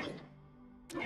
you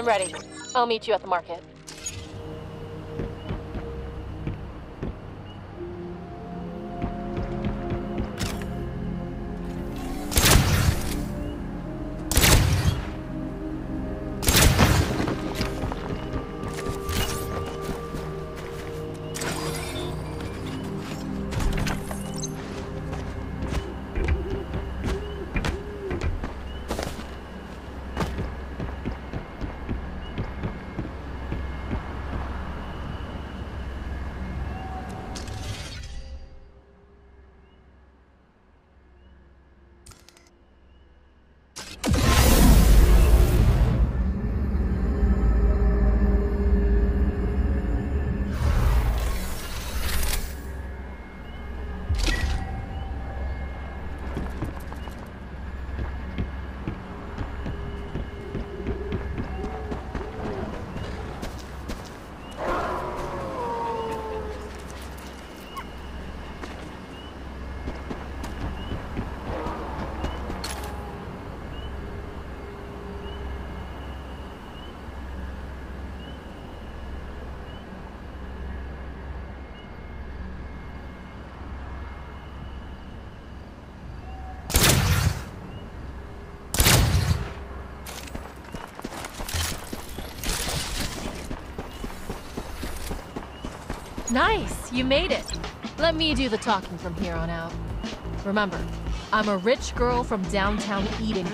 I'm ready. I'll meet you at the market. Nice, you made it. Let me do the talking from here on out. Remember, I'm a rich girl from downtown Eden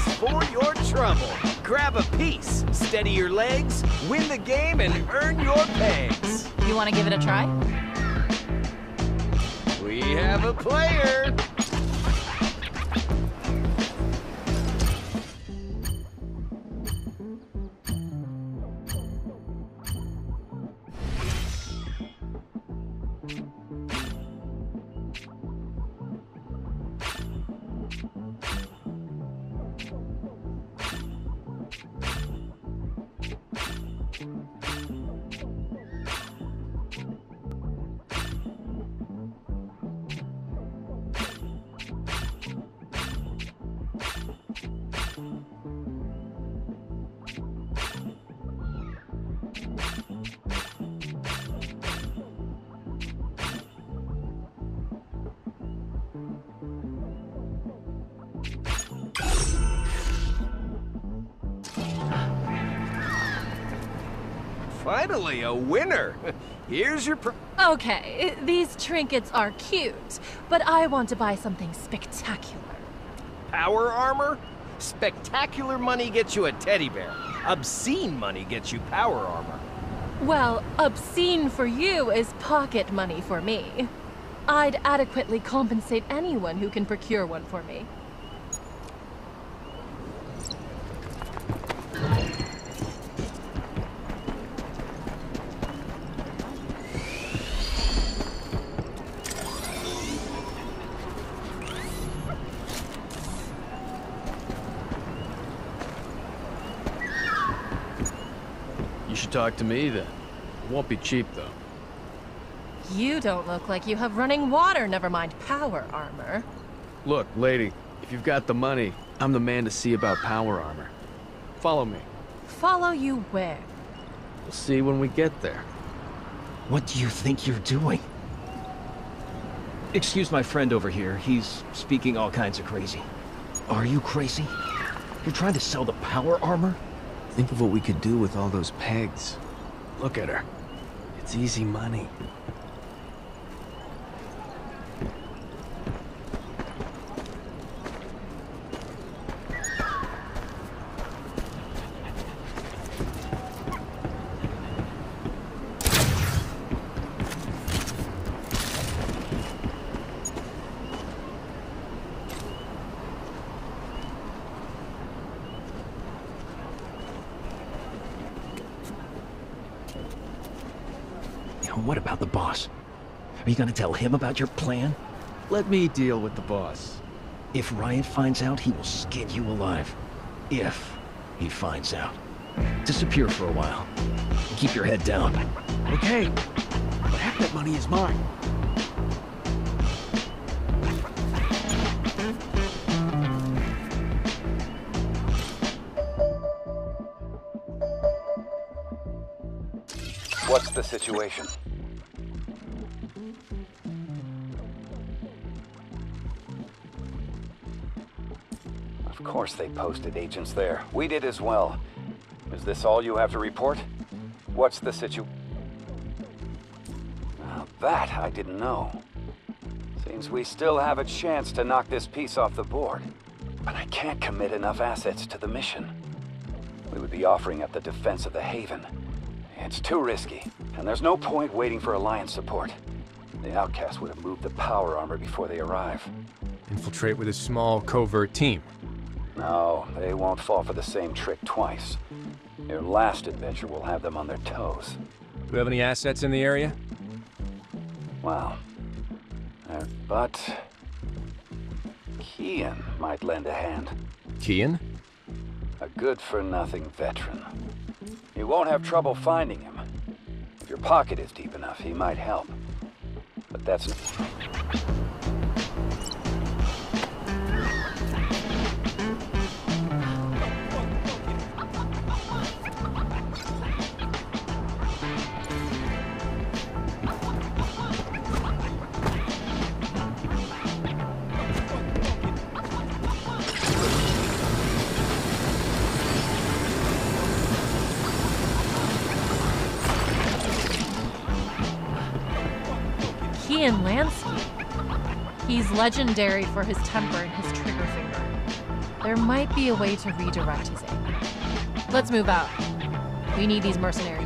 prize for your trouble. Grab a piece, steady your legs, win the game, and earn your pegs. You want to give it a try? We have a player. Here's your pr- Okay, these trinkets are cute, but I want to buy something spectacular. power armor. Spectacular money gets you a teddy bear. Obscene money gets you power armor. Well, obscene for you is pocket money for me. I'd adequately compensate anyone who can procure one for me. You should talk to me then. It won't be cheap though. You don't look like you have running water, never mind power armor. Look, lady, if you've got the money, I'm the man to see about power armor. Follow me. Follow you where? We'll see when we get there. What do you think you're doing? Excuse my friend over here. He's speaking all kinds of crazy. Are you crazy? You're trying to sell the power armor? Think of what we could do with all those pegs. Look at her. It's easy money. Now, what about the boss? Are you gonna tell him about your plan? Let me deal with the boss. If Riot finds out, he will skin you alive. If he finds out. Disappear for a while. Keep your head down. Okay, but half that money is mine. What's the situation? Course they posted agents there. We did as well. Is this all you have to report? What's the situ... Now that I didn't know. Seems we still have a chance to knock this piece off the board. But I can't commit enough assets to the mission. We would be offering up the defense of the Haven. It's too risky, and there's no point waiting for Alliance support. The Outcast would have moved the power armor before they arrive. Infiltrate with a small covert team. No, they won't fall for the same trick twice. Their last adventure will have them on their toes. Do we have any assets in the area? Well, uh, but... Kian might lend a hand. Kian? A good-for-nothing veteran. You won't have trouble finding him. If your pocket is deep enough, he might help. But that's... legendary for his temper and his trigger finger. there might be a way to redirect his aim. Let's move out. We need these mercenaries'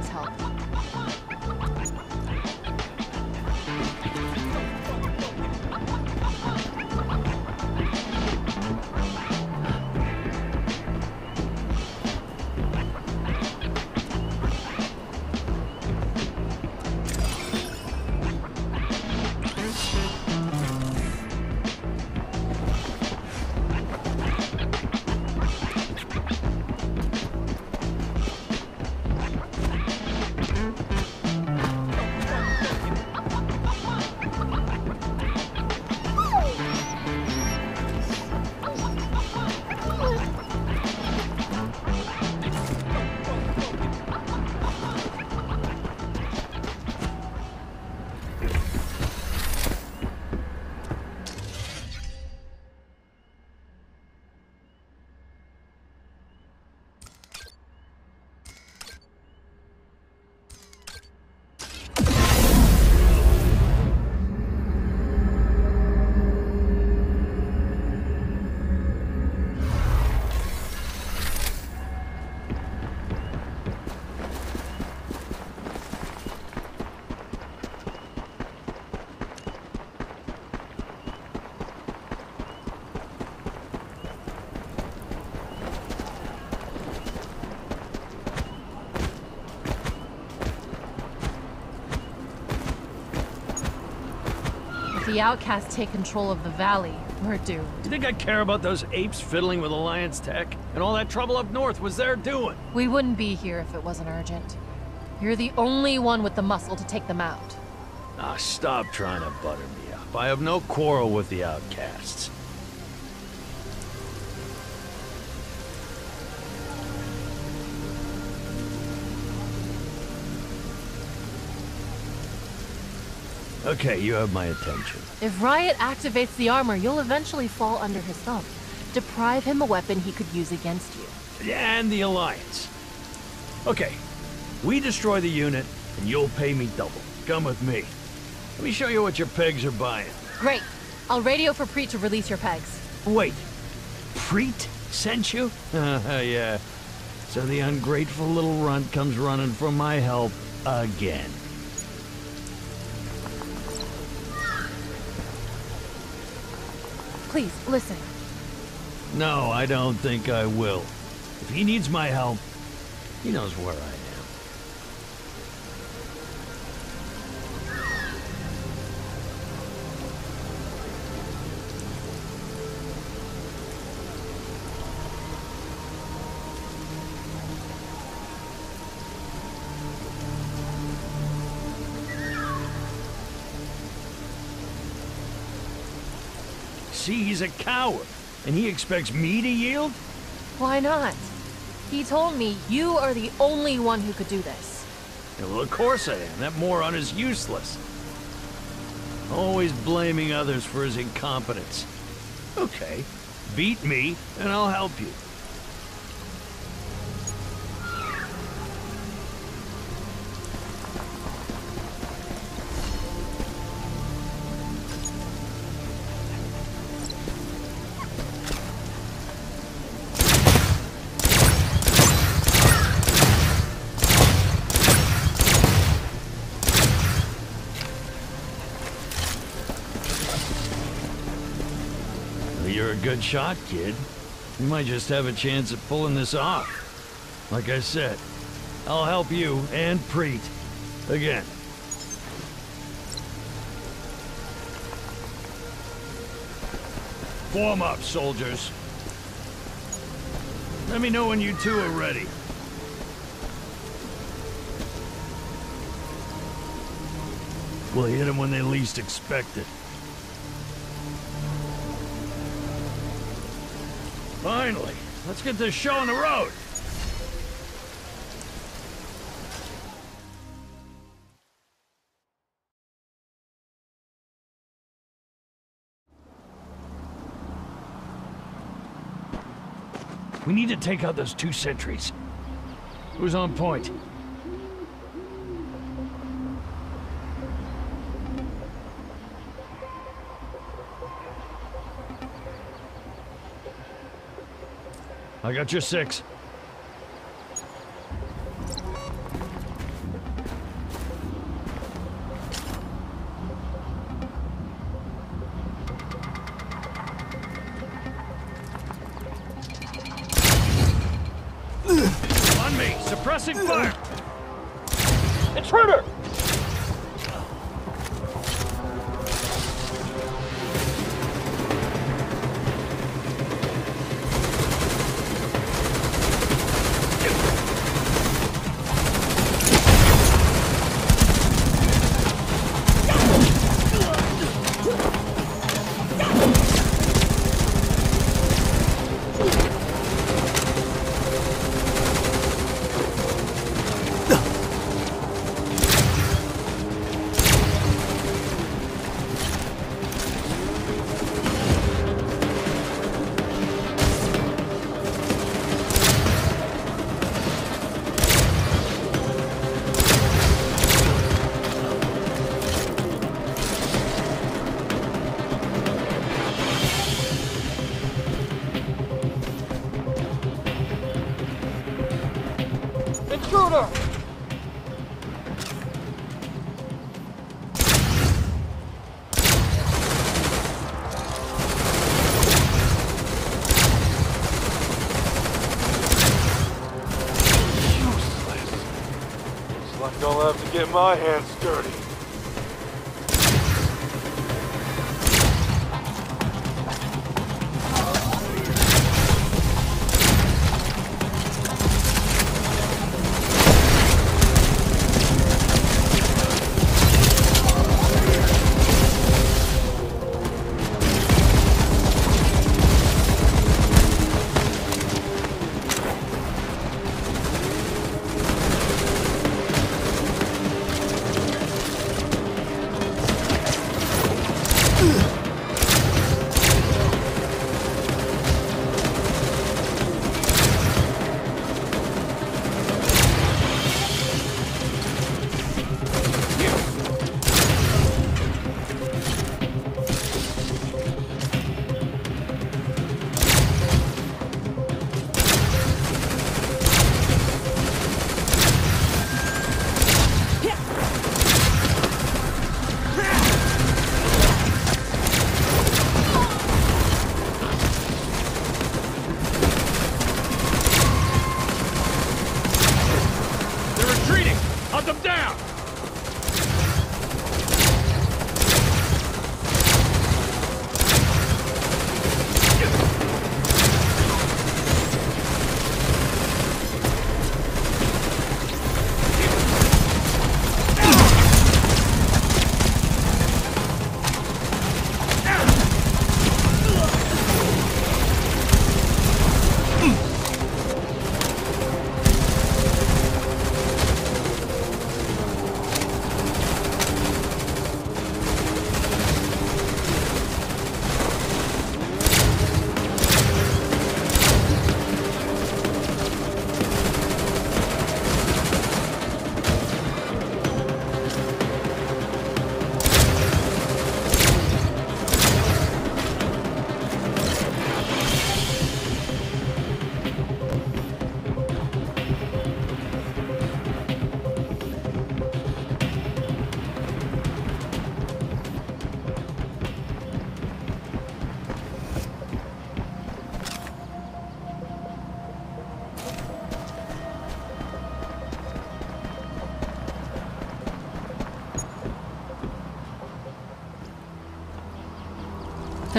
If the outcasts take control of the valley, we're doomed. Do You think I care about those apes fiddling with Alliance tech? And all that trouble up north was their doing? We wouldn't be here if it wasn't urgent. You're the only one with the muscle to take them out. Ah, stop trying to butter me up. I have no quarrel with the outcasts. Okay, you have my attention. If Riot activates the armor, you'll eventually fall under his thumb. Deprive him a weapon he could use against you. And the Alliance. Okay, we destroy the unit, and you'll pay me double. Come with me. Let me show you what your pegs are buying. Great. I'll radio for Preet to release your pegs. Wait, Preet sent you? yeah. So the ungrateful little runt comes running for my help again. Please, listen. No, I don't think I will. If he needs my help, he knows where I am. See, he's a coward, and he expects me to yield? Why not? He told me you are the only one who could do this. Yeah, well, of course I am. That moron is useless. Always blaming others for his incompetence. Okay, beat me, and I'll help you. Good shot, kid. You might just have a chance at pulling this off. Like I said, I'll help you and Preet. Again. Form up, soldiers. Let me know when you two are ready. We'll hit them when they least expect it. Finally, let's get this show on the road. We need to take out those two sentries. Who's on point? I got your six. Get my hands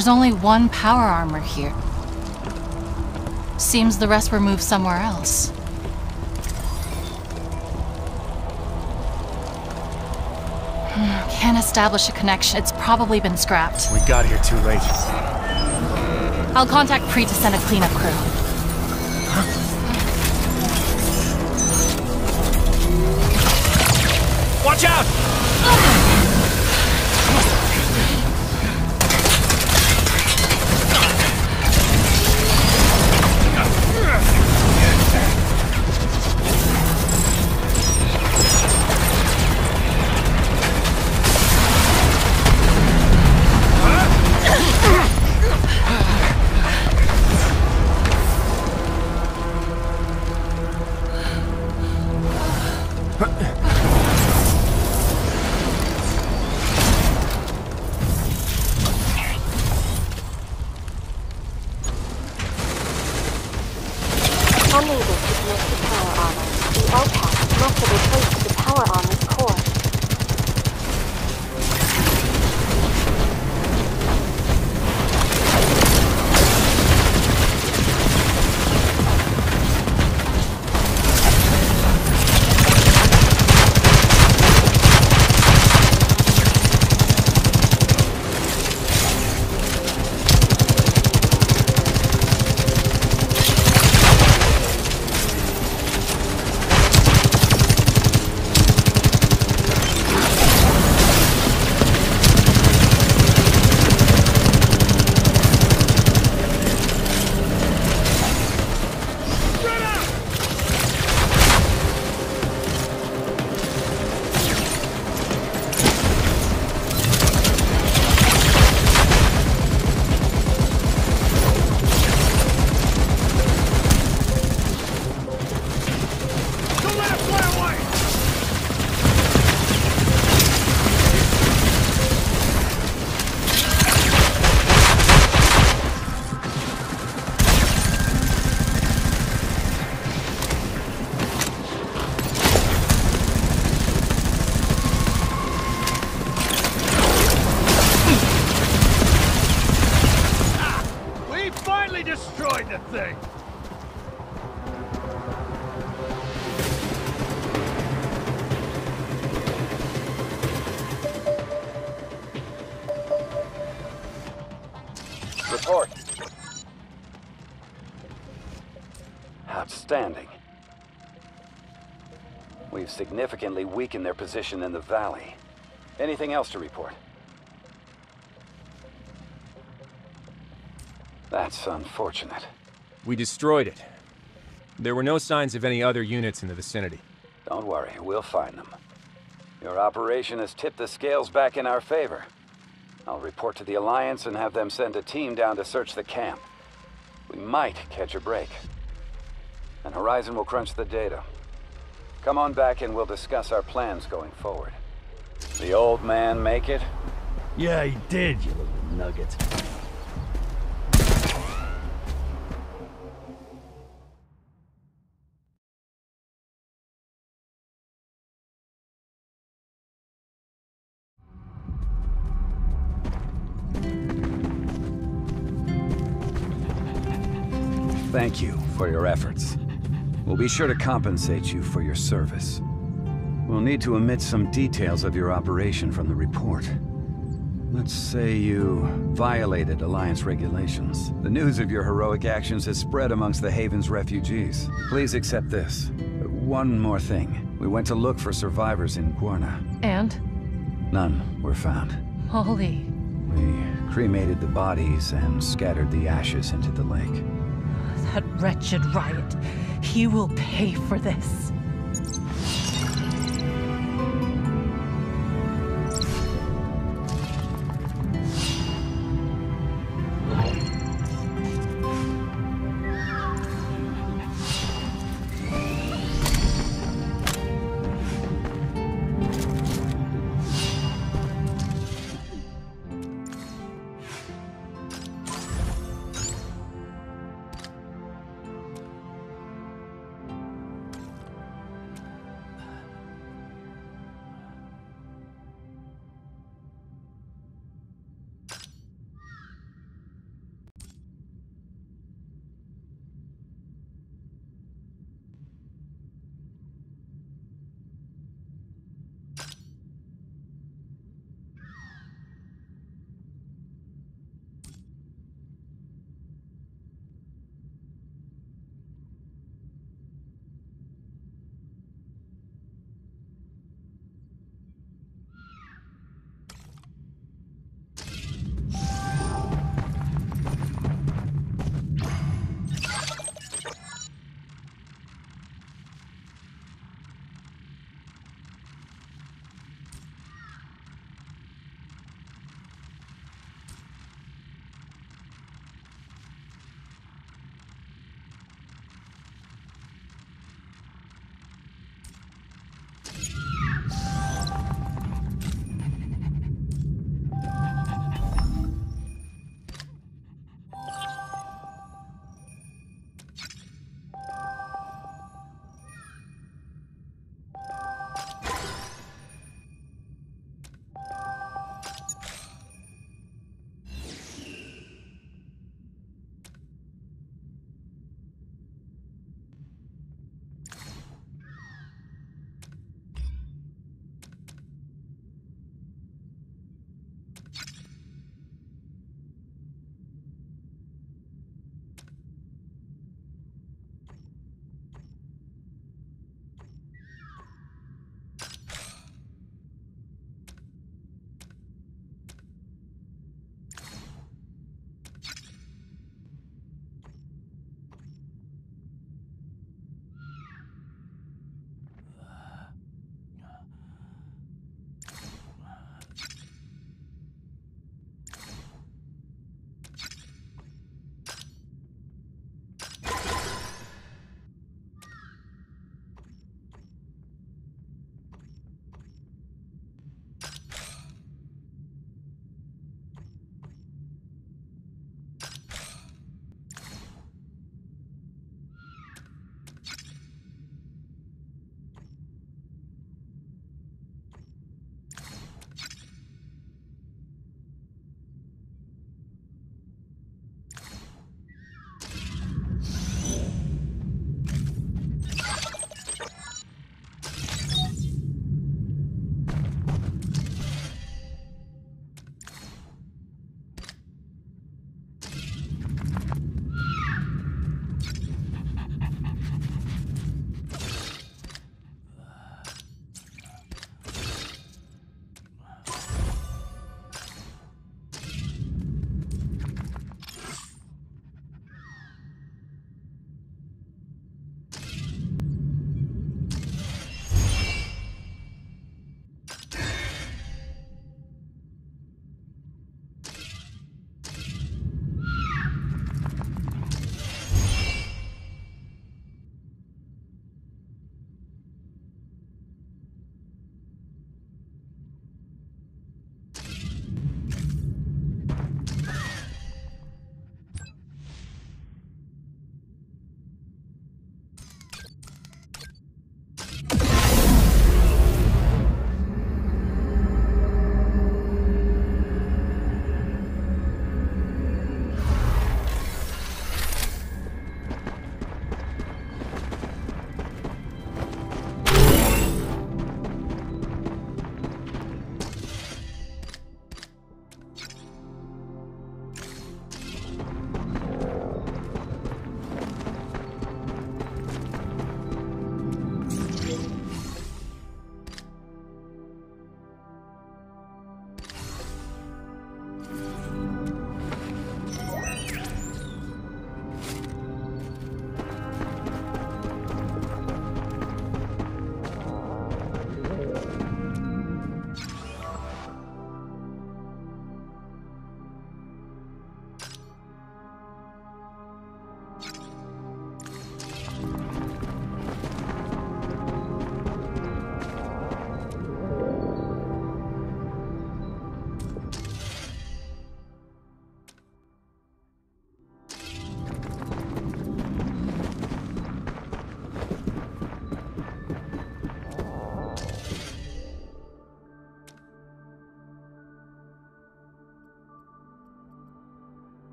There's only one power armor here. Seems the rest were moved somewhere else. Can't establish a connection. It's probably been scrapped. We got here too late. I'll contact Pre to send a cleanup crew. Watch out! Outstanding. We've significantly weakened their position in the valley. Anything else to report? That's unfortunate. We destroyed it. There were no signs of any other units in the vicinity. Don't worry, we'll find them. Your operation has tipped the scales back in our favor. I'll report to the Alliance and have them send a team down to search the camp. We might catch a break. And Horizon will crunch the data. Come on back and we'll discuss our plans going forward. The old man make it? Yeah, he did, you little nugget. Thank you for your efforts. We'll be sure to compensate you for your service. We'll need to omit some details of your operation from the report. Let's say you violated Alliance regulations. The news of your heroic actions has spread amongst the Haven's refugees. Please accept this. One more thing. We went to look for survivors in Guarna. And? None were found. Holy. We cremated the bodies and scattered the ashes into the lake. That wretched riot. He will pay for this.